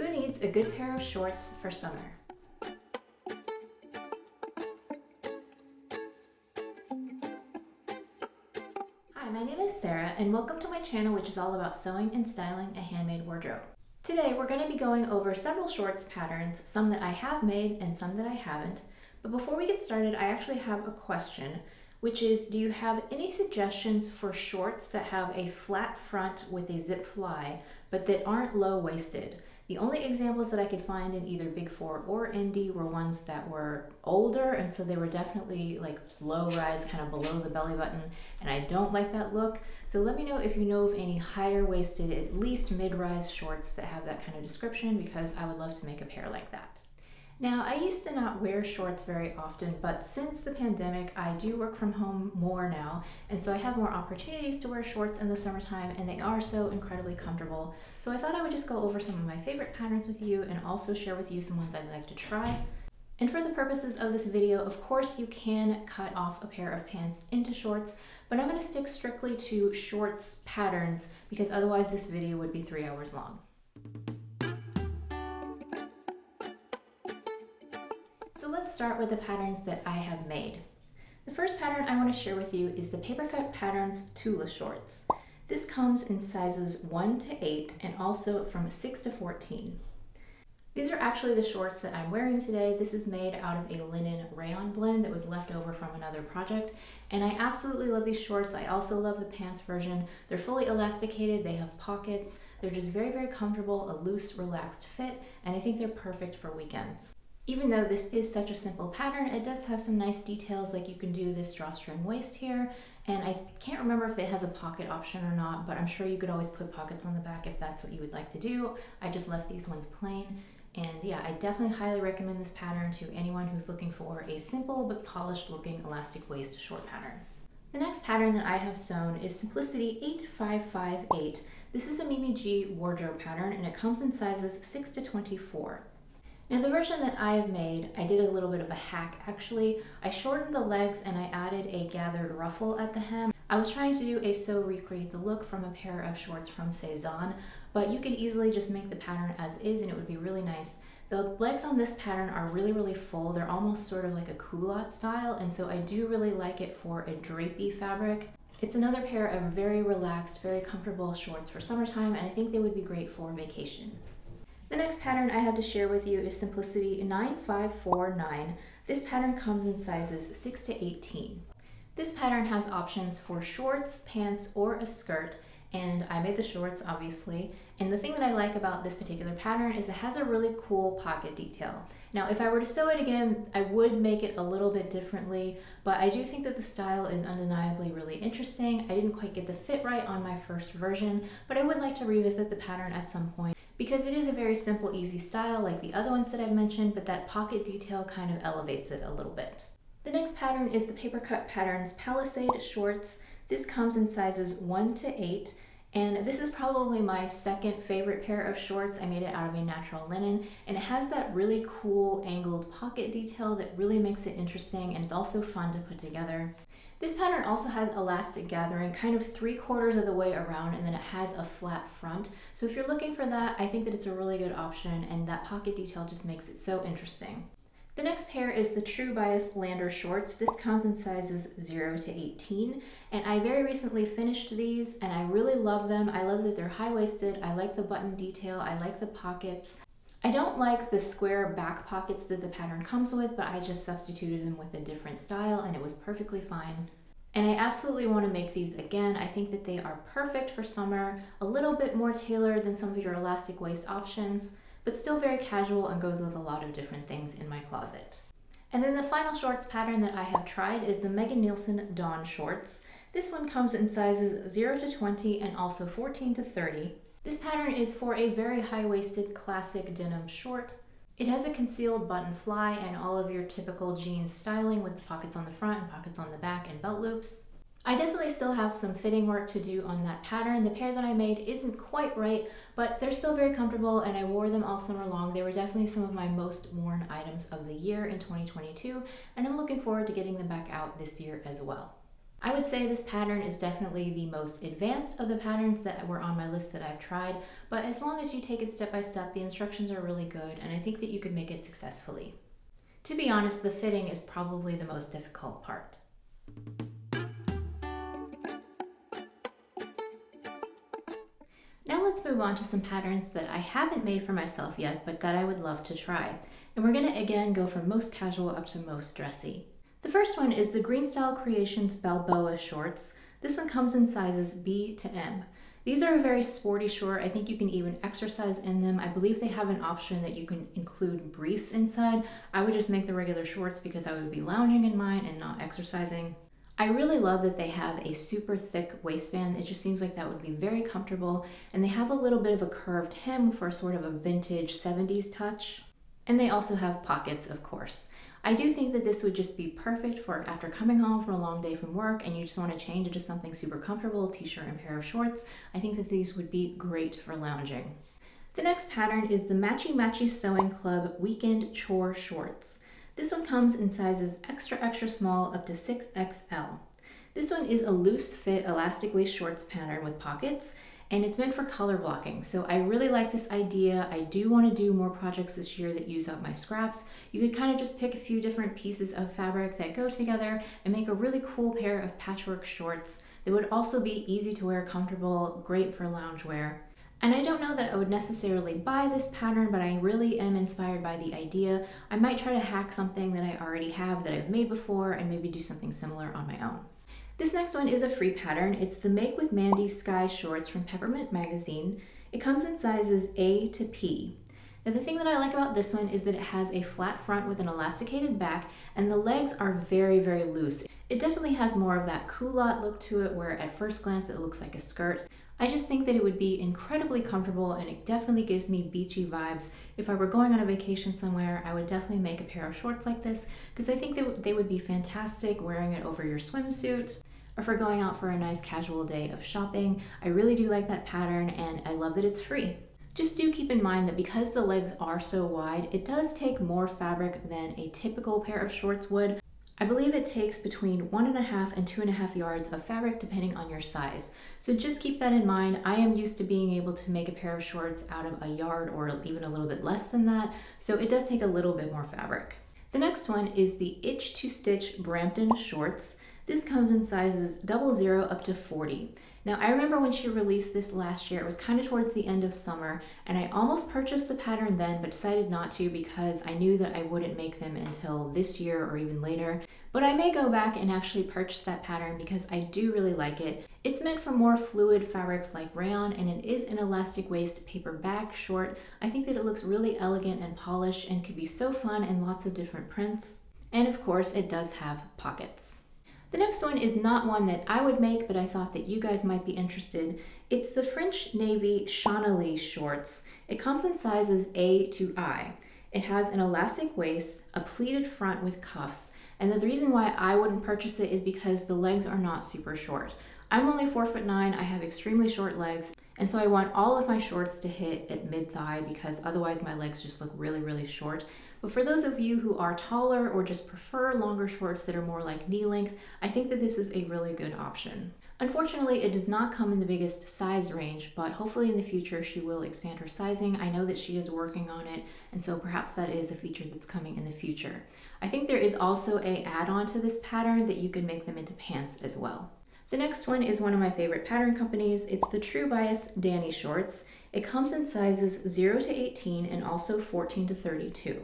Who needs a good pair of shorts for summer? Hi, my name is Sarah and welcome to my channel which is all about sewing and styling a handmade wardrobe. Today we're going to be going over several shorts patterns, some that I have made and some that I haven't. But before we get started, I actually have a question, which is do you have any suggestions for shorts that have a flat front with a zip fly, but that aren't low-waisted? The only examples that I could find in either Big Four or Indie were ones that were older, and so they were definitely like low rise, kind of below the belly button, and I don't like that look. So let me know if you know of any higher waisted, at least mid rise shorts that have that kind of description because I would love to make a pair like that. Now, I used to not wear shorts very often, but since the pandemic, I do work from home more now, and so I have more opportunities to wear shorts in the summertime, and they are so incredibly comfortable. So I thought I would just go over some of my favorite patterns with you and also share with you some ones I'd like to try. And for the purposes of this video, of course you can cut off a pair of pants into shorts, but I'm gonna stick strictly to shorts patterns because otherwise this video would be three hours long. Start with the patterns that I have made. The first pattern I want to share with you is the Papercut Patterns Tula Shorts. This comes in sizes 1 to 8 and also from 6 to 14. These are actually the shorts that I'm wearing today. This is made out of a linen rayon blend that was left over from another project. And I absolutely love these shorts. I also love the pants version. They're fully elasticated, they have pockets. They're just very, very comfortable, a loose, relaxed fit, and I think they're perfect for weekends. Even though this is such a simple pattern, it does have some nice details like you can do this drawstring waist here. And I can't remember if it has a pocket option or not, but I'm sure you could always put pockets on the back if that's what you would like to do. I just left these ones plain. And yeah, I definitely highly recommend this pattern to anyone who's looking for a simple but polished looking elastic waist short pattern. The next pattern that I have sewn is Simplicity 8558. This is a Mimi G wardrobe pattern and it comes in sizes 6 to 24. Now the version that I have made, I did a little bit of a hack actually. I shortened the legs and I added a gathered ruffle at the hem. I was trying to do a so recreate the look from a pair of shorts from Sézane, but you can easily just make the pattern as is and it would be really nice. The legs on this pattern are really, really full. They're almost sort of like a culotte style, and so I do really like it for a drapey fabric. It's another pair of very relaxed, very comfortable shorts for summertime, and I think they would be great for vacation. The next pattern I have to share with you is Simplicity 9549. This pattern comes in sizes 6 to 18. This pattern has options for shorts, pants, or a skirt, and I made the shorts obviously. And the thing that I like about this particular pattern is it has a really cool pocket detail. Now if I were to sew it again, I would make it a little bit differently, but I do think that the style is undeniably really interesting. I didn't quite get the fit right on my first version, but I would like to revisit the pattern at some point because it is a very simple, easy style like the other ones that I've mentioned, but that pocket detail kind of elevates it a little bit. The next pattern is the Papercut Patterns Palisade Shorts. This comes in sizes 1 to 8, and this is probably my second favorite pair of shorts. I made it out of a natural linen, and it has that really cool angled pocket detail that really makes it interesting, and it's also fun to put together. This pattern also has elastic gathering kind of three quarters of the way around and then it has a flat front. So if you're looking for that, I think that it's a really good option and that pocket detail just makes it so interesting. The next pair is the True Bias Lander shorts. This comes in sizes 0 to 18 and I very recently finished these and I really love them. I love that they're high-waisted. I like the button detail. I like the pockets. I don't like the square back pockets that the pattern comes with, but I just substituted them with a different style and it was perfectly fine. And I absolutely want to make these again. I think that they are perfect for summer, a little bit more tailored than some of your elastic waist options, but still very casual and goes with a lot of different things in my closet. And then the final shorts pattern that I have tried is the Megan Nielsen Dawn shorts. This one comes in sizes 0 to 20 and also 14 to 30. This pattern is for a very high-waisted classic denim short. It has a concealed button fly and all of your typical jeans styling with pockets on the front and pockets on the back and belt loops. I definitely still have some fitting work to do on that pattern. The pair that I made isn't quite right, but they're still very comfortable and I wore them all summer long. They were definitely some of my most worn items of the year in 2022, and I'm looking forward to getting them back out this year as well. I would say this pattern is definitely the most advanced of the patterns that were on my list that I've tried, but as long as you take it step by step, the instructions are really good and I think that you could make it successfully. To be honest, the fitting is probably the most difficult part. Now let's move on to some patterns that I haven't made for myself yet, but that I would love to try. And we're gonna again go from most casual up to most dressy. The first one is the Greenstyle Creations Balboa shorts. This one comes in sizes B to M. These are a very sporty short. I think you can even exercise in them. I believe they have an option that you can include briefs inside. I would just make the regular shorts because I would be lounging in mine and not exercising. I really love that they have a super thick waistband. It just seems like that would be very comfortable. And they have a little bit of a curved hem for sort of a vintage 70s touch. And they also have pockets, of course. I do think that this would just be perfect for after coming home from a long day from work and you just want to change into something super comfortable, t-shirt and pair of shorts. I think that these would be great for lounging. The next pattern is the Matchy Matchy Sewing Club Weekend Chore Shorts. This one comes in sizes extra extra small up to 6XL. This one is a loose fit elastic waist shorts pattern with pockets and it's meant for color blocking. So I really like this idea. I do want to do more projects this year that use up my scraps. You could kind of just pick a few different pieces of fabric that go together and make a really cool pair of patchwork shorts. They would also be easy to wear, comfortable, great for loungewear. And I don't know that I would necessarily buy this pattern, but I really am inspired by the idea. I might try to hack something that I already have that I've made before and maybe do something similar on my own. This next one is a free pattern. It's the Make with Mandy Skye Shorts from Peppermint Magazine. It comes in sizes A to P. Now the thing that I like about this one is that it has a flat front with an elasticated back and the legs are very, very loose. It definitely has more of that culotte look to it where at first glance it looks like a skirt. I just think that it would be incredibly comfortable and it definitely gives me beachy vibes. If I were going on a vacation somewhere, I would definitely make a pair of shorts like this because I think that they would be fantastic wearing it over your swimsuit or for going out for a nice casual day of shopping. I really do like that pattern and I love that it's free. Just do keep in mind that because the legs are so wide, it does take more fabric than a typical pair of shorts would. I believe it takes between one and a half and two and a half yards of fabric depending on your size. So just keep that in mind. I am used to being able to make a pair of shorts out of a yard or even a little bit less than that. So it does take a little bit more fabric. The next one is the Itch to Stitch Brampton Shorts. This comes in sizes double zero up to 40. Now I remember when she released this last year, it was kind of towards the end of summer and I almost purchased the pattern then but decided not to because I knew that I wouldn't make them until this year or even later. But I may go back and actually purchase that pattern because I do really like it. It's meant for more fluid fabrics like rayon and it is an elastic waist paper bag short. I think that it looks really elegant and polished and could be so fun in lots of different prints. And of course it does have pockets. The next one is not one that I would make, but I thought that you guys might be interested. It's the French Navy Xanele shorts. It comes in sizes A to I. It has an elastic waist, a pleated front with cuffs, and the reason why I wouldn't purchase it is because the legs are not super short. I'm only four foot nine, I have extremely short legs, and so I want all of my shorts to hit at mid thigh because otherwise my legs just look really, really short. But for those of you who are taller or just prefer longer shorts that are more like knee length, I think that this is a really good option. Unfortunately, it does not come in the biggest size range, but hopefully in the future she will expand her sizing. I know that she is working on it, and so perhaps that is a feature that's coming in the future. I think there is also a add-on to this pattern that you can make them into pants as well. The next one is one of my favorite pattern companies. It's the True Bias Dani Shorts. It comes in sizes 0 to 18 and also 14 to 32.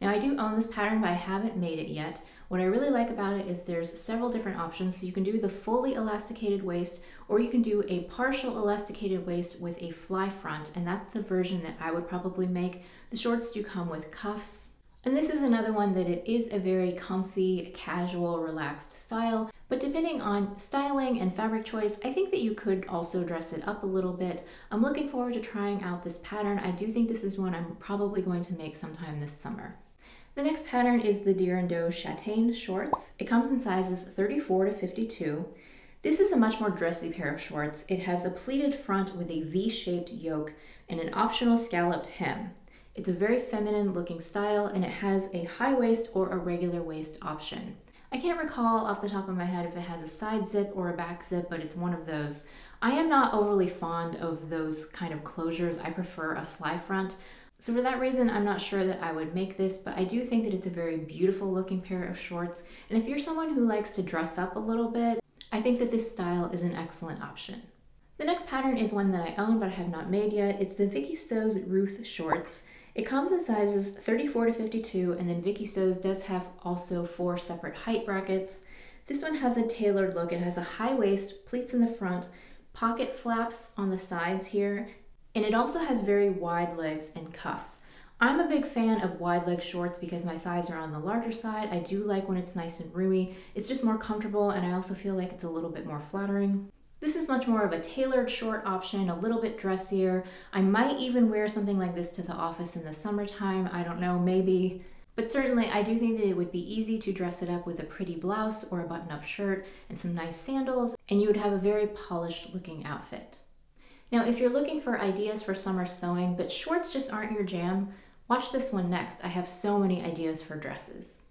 Now I do own this pattern, but I haven't made it yet. What I really like about it is there's several different options. So you can do the fully elasticated waist, or you can do a partial elasticated waist with a fly front, and that's the version that I would probably make. The shorts do come with cuffs. And this is another one that it is a very comfy, casual, relaxed style. But depending on styling and fabric choice, I think that you could also dress it up a little bit. I'm looking forward to trying out this pattern. I do think this is one I'm probably going to make sometime this summer. The next pattern is the Dior Châtaigne shorts. It comes in sizes 34 to 52. This is a much more dressy pair of shorts. It has a pleated front with a V-shaped yoke and an optional scalloped hem. It's a very feminine looking style and it has a high waist or a regular waist option. I can't recall off the top of my head if it has a side zip or a back zip, but it's one of those. I am not overly fond of those kind of closures. I prefer a fly front. So for that reason, I'm not sure that I would make this, but I do think that it's a very beautiful looking pair of shorts. And if you're someone who likes to dress up a little bit, I think that this style is an excellent option. The next pattern is one that I own but I have not made yet. It's the Vikisews Ruth shorts. It comes in sizes 34 to 52 and then Vikisews does have also four separate height brackets. This one has a tailored look. It has a high waist, pleats in the front, pocket flaps on the sides here, and it also has very wide legs and cuffs. I'm a big fan of wide leg shorts because my thighs are on the larger side. I do like when it's nice and roomy. It's just more comfortable and I also feel like it's a little bit more flattering. This is much more of a tailored short option, a little bit dressier. I might even wear something like this to the office in the summertime. I don't know, maybe. But certainly I do think that it would be easy to dress it up with a pretty blouse or a button-up shirt and some nice sandals, and you would have a very polished looking outfit. Now, if you're looking for ideas for summer sewing, but shorts just aren't your jam, watch this one next. I have so many ideas for dresses.